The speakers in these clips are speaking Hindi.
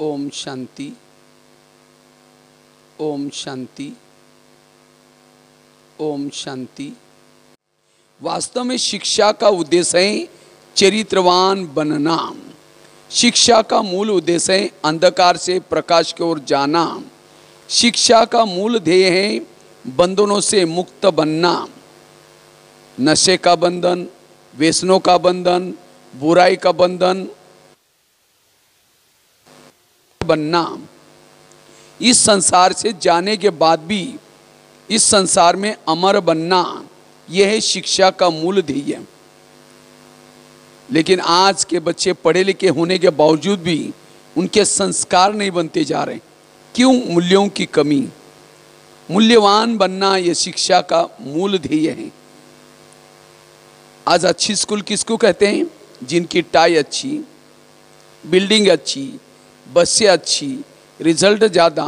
ओम शांति ओम शांति ओम शांति। वास्तव में शिक्षा का उद्देश्य है चरित्रवान बनना। शिक्षा का मूल उद्देश्य है अंधकार से प्रकाश की ओर जाना। शिक्षा का मूल ध्येय है बंधनों से मुक्त बनना। नशे का बंधन, व्यसनों का बंधन, बुराई का बंधन बनना। इस संसार से जाने के बाद भी इस संसार में अमर बनना, यह शिक्षा का मूल ध्येय लेकिन आज के बच्चे पढ़े लिखे होने के बावजूद भी उनके संस्कार नहीं बनते जा रहे। क्यों? मूल्यों की कमी। मूल्यवान बनना यह शिक्षा का मूल ध्येय है। आज अच्छी स्कूल किसको कहते हैं? जिनकी टाई अच्छी, बिल्डिंग अच्छी बसें अच्छी रिज़ल्ट ज़्यादा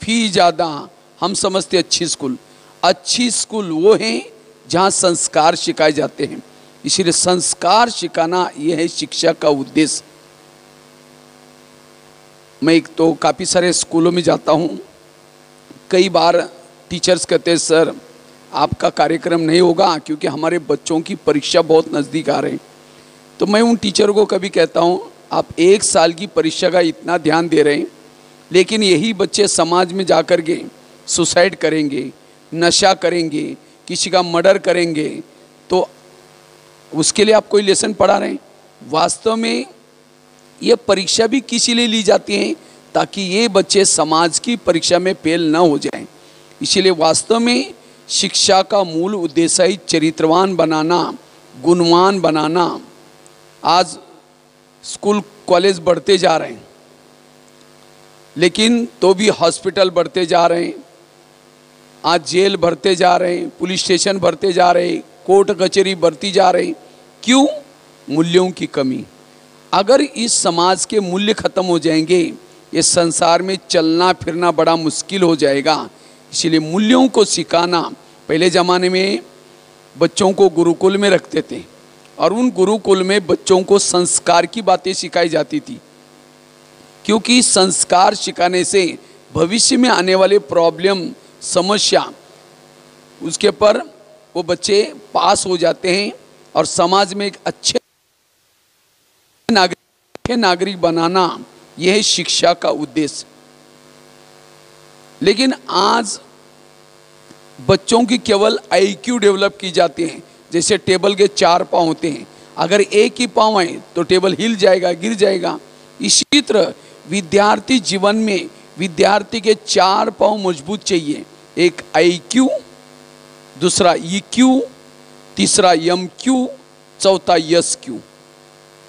फ़ी ज़्यादा, हम समझते अच्छी स्कूल अच्छी स्कूल वो हैं जहाँ संस्कार सिखाए जाते हैं। इसीलिए संस्कार सिखाना यह है शिक्षा का उद्देश्य। मैं एक तो काफ़ी सारे स्कूलों में जाता हूँ। कई बार टीचर्स कहते हैं, सर, आपका कार्यक्रम नहीं होगा क्योंकि हमारे बच्चों की परीक्षा बहुत नज़दीक आ रही तो मैं उन टीचर को कभी कहता हूँ आप एक साल की परीक्षा का इतना ध्यान दे रहे हैं, लेकिन यही बच्चे समाज में जा कर के सुसाइड करेंगे, नशा करेंगे, किसी का मर्डर करेंगे तो उसके लिए आप कोई लेसन पढ़ा रहे हैं? वास्तव में ये परीक्षा भी किसी लिए ली जाती है ताकि ये बच्चे समाज की परीक्षा में फेल न हो जाएँ। इसीलिए वास्तव में शिक्षा का मूल उद्देश्य ही चरित्रवान बनाना, गुणवान बनाना। आज स्कूल कॉलेज बढ़ते जा रहे हैं, लेकिन तो भी हॉस्पिटल बढ़ते जा रहे हैं, आज जेल भरते जा रहे हैं, पुलिस स्टेशन भरते जा रहे हैं, कोर्ट कचहरी बढ़ती जा रही क्यों? मूल्यों की कमी। अगर इस समाज के मूल्य खत्म हो जाएँगे, ये संसार में चलना फिरना बड़ा मुश्किल हो जाएगा। इसलिए मूल्यों को सिखाना, पहले ज़माने में बच्चों को गुरुकुल में रखते थे और उन गुरुकुल में बच्चों को संस्कार की बातें सिखाई जाती थी। क्योंकि संस्कार सिखाने से भविष्य में आने वाले प्रॉब्लम, समस्या, उसके पर वो बच्चे पास हो जाते हैं और समाज में एक अच्छे नागरिक नागरिक बनाना यह शिक्षा का उद्देश्य। लेकिन आज बच्चों की केवल आईक्यू डेवलप की जाती है। जैसे टेबल के चार पाँव होते हैं। अगर एक ही पाँव आए तो टेबल हिल जाएगा, गिर जाएगा। इसी तरह विद्यार्थी जीवन में विद्यार्थी के चार पाँव मज़बूत चाहिए। एक आई क्यू दूसरा ई क्यू तीसरा यम क्यू चौथा यस क्यू